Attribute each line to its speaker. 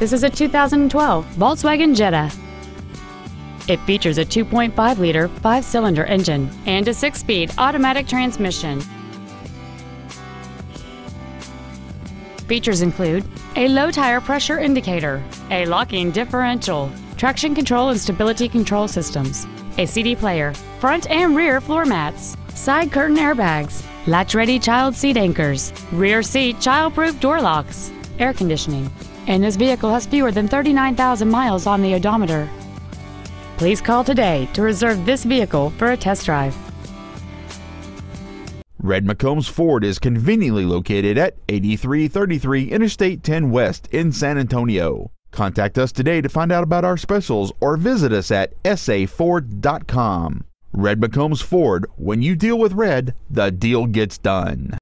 Speaker 1: This is a 2012 Volkswagen Jetta. It features a 2.5-liter five-cylinder engine and a six-speed automatic transmission. Features include a low tire pressure indicator, a locking differential, traction control and stability control systems, a CD player, front and rear floor mats, side curtain airbags, latch-ready child seat anchors, rear seat child-proof door locks, air conditioning, and this vehicle has fewer than 39,000 miles on the odometer. Please call today to reserve this vehicle for a test drive.
Speaker 2: Red McCombs Ford is conveniently located at 8333 Interstate 10 West in San Antonio. Contact us today to find out about our specials or visit us at saford.com. Red McCombs Ford, when you deal with red, the deal gets done.